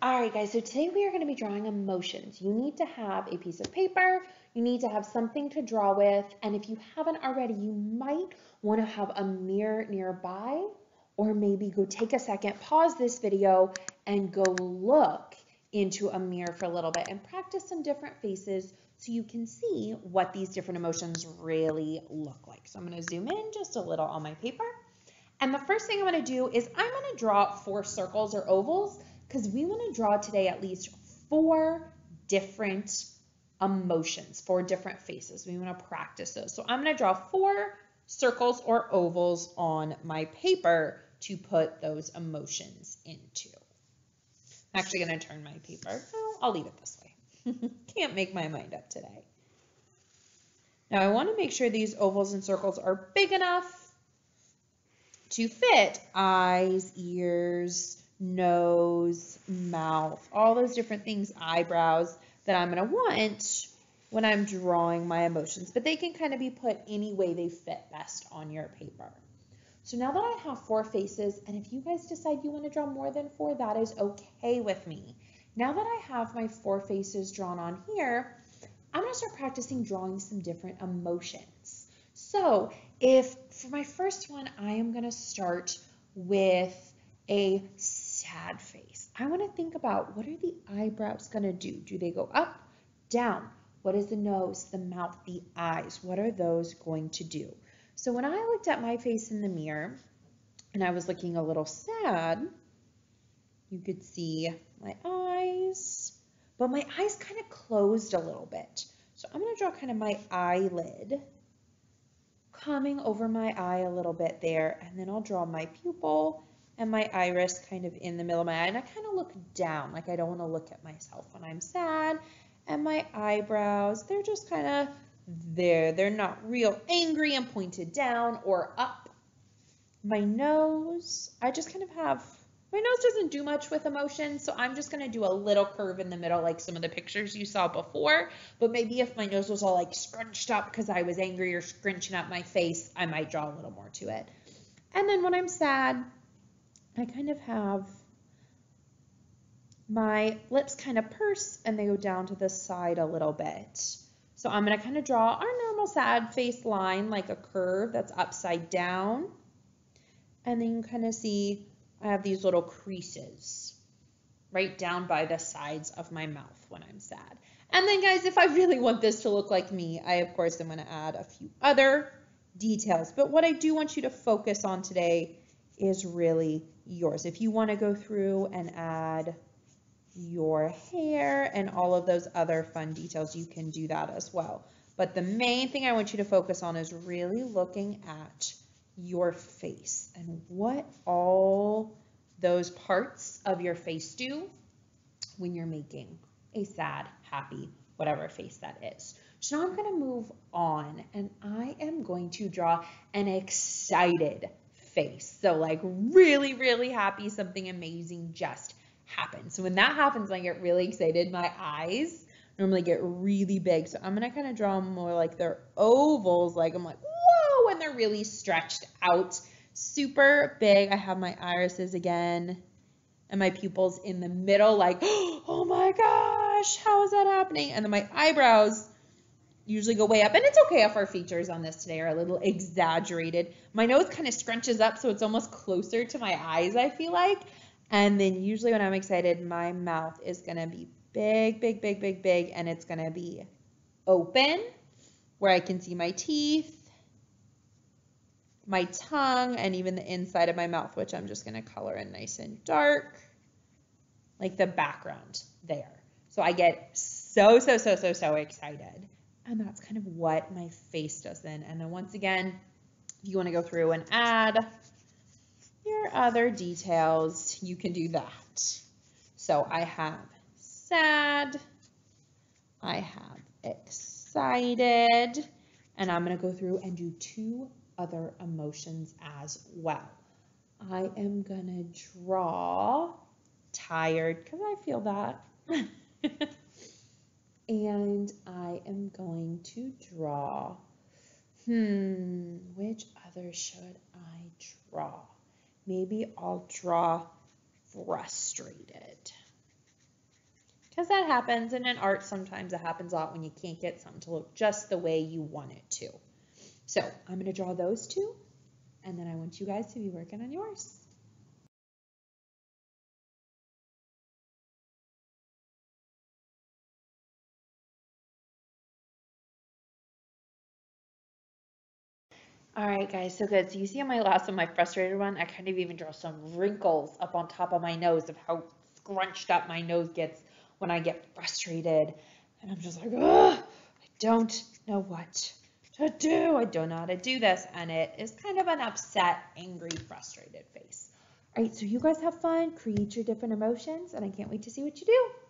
All right, guys, so today we are going to be drawing emotions. You need to have a piece of paper, you need to have something to draw with, and if you haven't already, you might want to have a mirror nearby, or maybe go take a second, pause this video, and go look into a mirror for a little bit and practice some different faces so you can see what these different emotions really look like. So I'm going to zoom in just a little on my paper. And the first thing I'm going to do is I'm going to draw four circles or ovals because we want to draw today at least four different emotions, four different faces. We want to practice those. So I'm going to draw four circles or ovals on my paper to put those emotions into. I'm actually going to turn my paper. Oh, I'll leave it this way. Can't make my mind up today. Now I want to make sure these ovals and circles are big enough to fit eyes, ears, nose, mouth, all those different things, eyebrows that I'm going to want when I'm drawing my emotions. But they can kind of be put any way they fit best on your paper. So now that I have four faces, and if you guys decide you want to draw more than four, that is okay with me. Now that I have my four faces drawn on here, I'm going to start practicing drawing some different emotions. So if for my first one, I am going to start with a sad face. I want to think about what are the eyebrows going to do? Do they go up, down? What is the nose, the mouth, the eyes? What are those going to do? So when I looked at my face in the mirror and I was looking a little sad, you could see my eyes, but my eyes kind of closed a little bit. So I'm going to draw kind of my eyelid coming over my eye a little bit there, and then I'll draw my pupil and my iris kind of in the middle of my eye, and I kind of look down, like I don't want to look at myself when I'm sad, and my eyebrows, they're just kind of there. They're not real angry and pointed down or up. My nose, I just kind of have my nose doesn't do much with emotion, so I'm just going to do a little curve in the middle like some of the pictures you saw before. But maybe if my nose was all like scrunched up because I was angry or scrunching up my face, I might draw a little more to it. And then when I'm sad, I kind of have my lips kind of purse and they go down to the side a little bit. So I'm going to kind of draw our normal sad face line like a curve that's upside down. And then you kind of see I have these little creases right down by the sides of my mouth when I'm sad. And then guys, if I really want this to look like me, I of course am going to add a few other details. But what I do want you to focus on today is really yours. If you want to go through and add your hair and all of those other fun details, you can do that as well. But the main thing I want you to focus on is really looking at your face and what all those parts of your face do when you're making a sad, happy, whatever face that is. So now I'm going to move on and I am going to draw an excited face. So like really, really happy, something amazing just happened. So when that happens, I get really excited. My eyes normally get really big. So I'm going to kind of draw them more like they're ovals. Like I'm like, when they're really stretched out. Super big. I have my irises again and my pupils in the middle like, oh my gosh, how is that happening? And then my eyebrows usually go way up. And it's okay if our features on this today are a little exaggerated. My nose kind of scrunches up so it's almost closer to my eyes, I feel like. And then usually when I'm excited, my mouth is going to be big, big, big, big, big, and it's going to be open where I can see my teeth my tongue and even the inside of my mouth, which I'm just going to color in nice and dark, like the background there. So I get so, so, so, so, so excited. And that's kind of what my face does then. And then once again, if you want to go through and add your other details, you can do that. So I have sad, I have excited, and I'm going to go through and do two other emotions as well. I am going to draw tired because I feel that. and I am going to draw, hmm, which other should I draw? Maybe I'll draw frustrated. because that happens. And in art, sometimes it happens a lot when you can't get something to look just the way you want it to. So I'm going to draw those two, and then I want you guys to be working on yours. All right, guys, so good. So you see on my last one, my frustrated one, I kind of even draw some wrinkles up on top of my nose of how scrunched up my nose gets when I get frustrated. And I'm just like, oh, I don't know what to do. I don't know how to do this. And it is kind of an upset, angry, frustrated face. All right, so you guys have fun, create your different emotions, and I can't wait to see what you do.